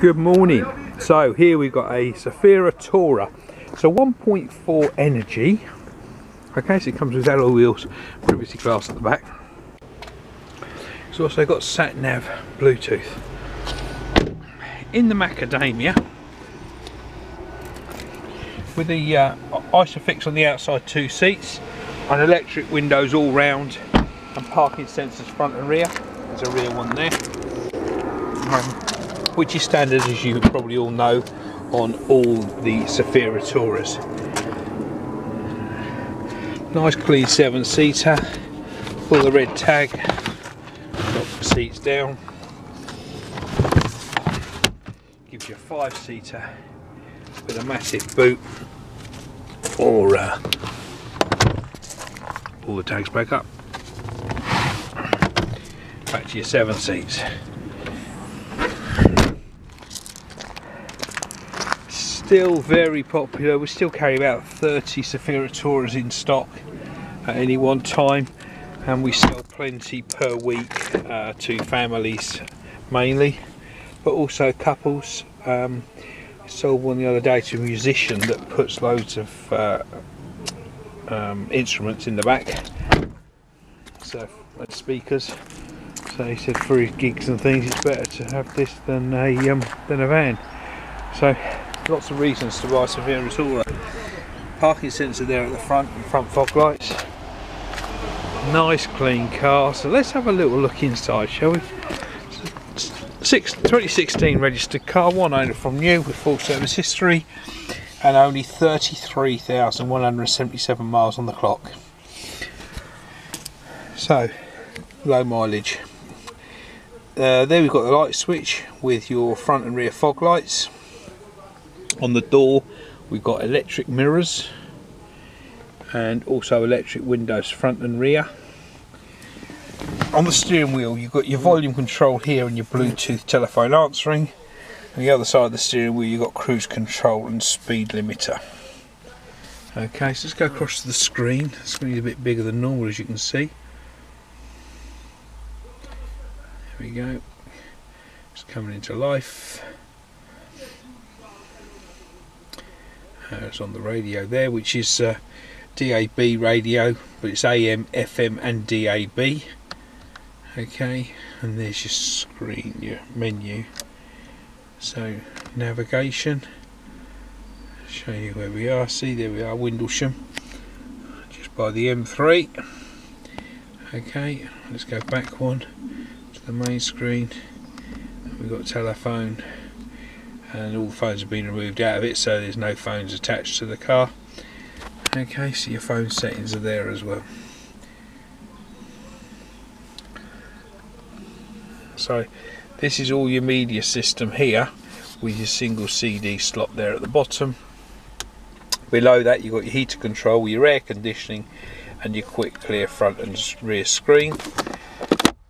Good morning. So here we've got a Zafira Tourer. So 1.4 energy. Okay, so it comes with alloy wheels, privacy glass at the back. It's also got sat nav Bluetooth. In the macadamia, with the uh, Isofix on the outside two seats, and electric windows all round, and parking sensors front and rear. There's a rear one there. Um, which is standard as you probably all know on all the Zafira Tourers. Nice clean seven seater, pull the red tag, drop the seats down, gives you a five seater with a massive boot or uh, pull the tags back up. Back to your seven seats still very popular. We still carry about 30 Zafira Tourers in stock at any one time and we sell plenty per week uh, to families mainly but also couples. Um, sold one the other day to a musician that puts loads of uh, um, instruments in the back so like speakers so he said for his gigs and things it's better to have this than a um, than a van so lots of reasons to buy Zafira Tourer. Parking sensor there at the front and front fog lights. Nice clean car. So let's have a little look inside, shall we? Six, 2016 registered car, one owner from new with full service history and only 33,177 miles on the clock. So, low mileage. Uh, there we've got the light switch with your front and rear fog lights on the door we've got electric mirrors and also electric windows front and rear. On the steering wheel you've got your volume control here and your Bluetooth telephone answering. On the other side of the steering wheel you've got cruise control and speed limiter. Okay so let's go across to the screen. The screen is a bit bigger than normal as you can see. There we go. It's coming into life it's on the radio there which is uh, DAB radio but it's AM, FM and DAB okay and there's your screen, your menu. So navigation. Show you where we are, see there we are Windlesham. Just by the M3 okay let's go back one to the main screen. We've got telephone and all phones have been removed out of it so there's no phones attached to the car. Okay so your phone settings are there as well. So this is all your media system here with your single CD slot there at the bottom. Below that you've got your heater control your air conditioning and your quick clear front and rear screen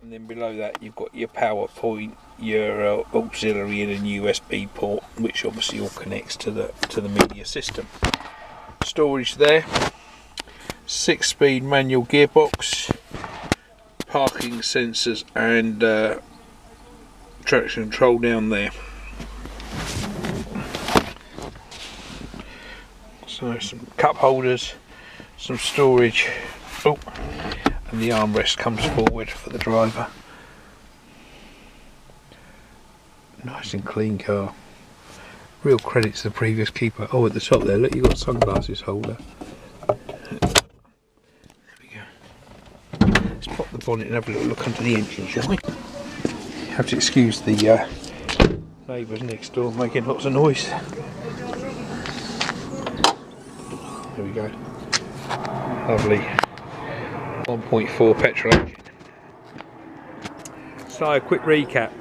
and then below that you've got your PowerPoint your uh, auxiliary and a USB port which obviously all connects to the to the media system. Storage there. Six speed manual gearbox parking sensors and uh, traction control down there. So some cup holders some storage. Oh and the armrest comes forward for the driver. Nice and clean car. Real credit to the previous keeper. Oh at the top there look, you've got sunglasses holder. There we go. Let's pop the bonnet and have a little look under the engine shall we? Have to excuse the uh, neighbours next door making lots of noise. There we go. Lovely 1.4 petrol engine so a quick recap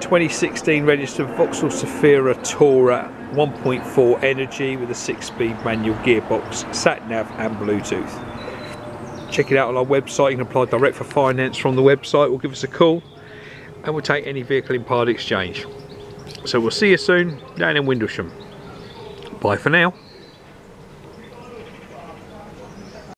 2016 registered Vauxhall Zafira Tourer 1.4 energy with a 6-speed manual gearbox, sat nav and Bluetooth. Check it out on our website, you can apply direct for finance from the website or give us a call and we'll take any vehicle in part exchange. So we'll see you soon down in Windlesham. Bye for now.